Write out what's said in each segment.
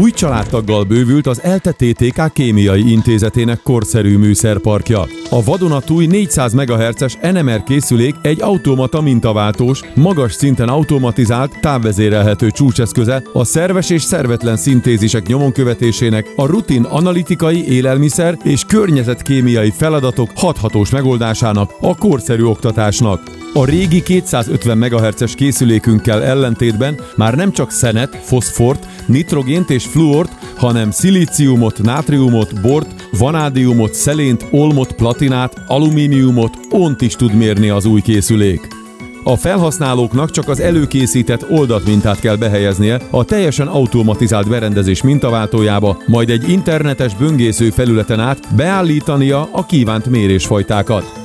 Új családtaggal bővült az ELTE TTK Kémiai Intézetének korszerű műszerparkja. A vadonatúj 400 MHz-es NMR készülék egy automata mintaváltós, magas szinten automatizált, távvezérelhető csúcseszköze a szerves és szervetlen szintézisek nyomon követésének, a rutin analitikai, élelmiszer és környezetkémiai feladatok hathatós megoldásának, a korszerű oktatásnak. A régi 250 MHz-es készülékünkkel ellentétben már nem csak szenet, foszfort, nitrogént és fluort, hanem szilíciumot, nátriumot, bort, vanádiumot, szelént, olmot, platinát, alumíniumot, ont is tud mérni az új készülék. A felhasználóknak csak az előkészített oldatmintát kell behelyeznie a teljesen automatizált berendezés mintaváltójába, majd egy internetes böngésző felületen át beállítania a kívánt mérésfajtákat.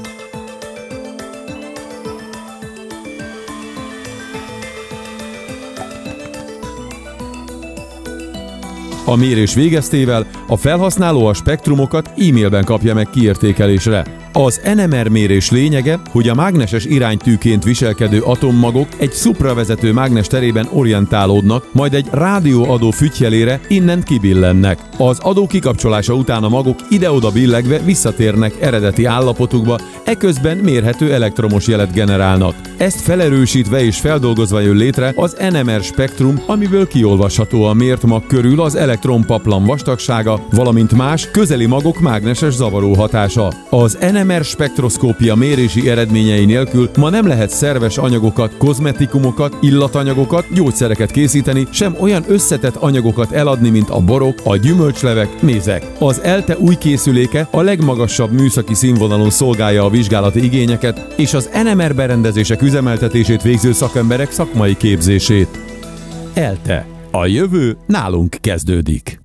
A mérés végeztével a felhasználó a spektrumokat e-mailben kapja meg kiértékelésre. Az NMR mérés lényege, hogy a mágneses iránytűként viselkedő atommagok egy szupravezető mágnes terében orientálódnak, majd egy rádióadó fütyjelére innen kibillennek. Az adó kikapcsolása után a magok ide-oda billegve visszatérnek eredeti állapotukba, eközben mérhető elektromos jelet generálnak. Ezt felerősítve és feldolgozva jön létre az NMR spektrum, amiből kiolvasható a mért mag körül az elektronpaplan vastagsága, valamint más közeli magok mágneses zavaró hatása. Az NMR spektroszkópia mérési eredményei nélkül ma nem lehet szerves anyagokat, kozmetikumokat, illatanyagokat, gyógyszereket készíteni, sem olyan összetett anyagokat eladni, mint a borok, a gyümölcslevek, mézek. Az ELTE új készüléke a legmagasabb műszaki színvonalon szolgálja a vizsgálati igényeket és az NMR berendezések üzemeltetését végző szakemberek szakmai képzését. ELTE. A jövő nálunk kezdődik.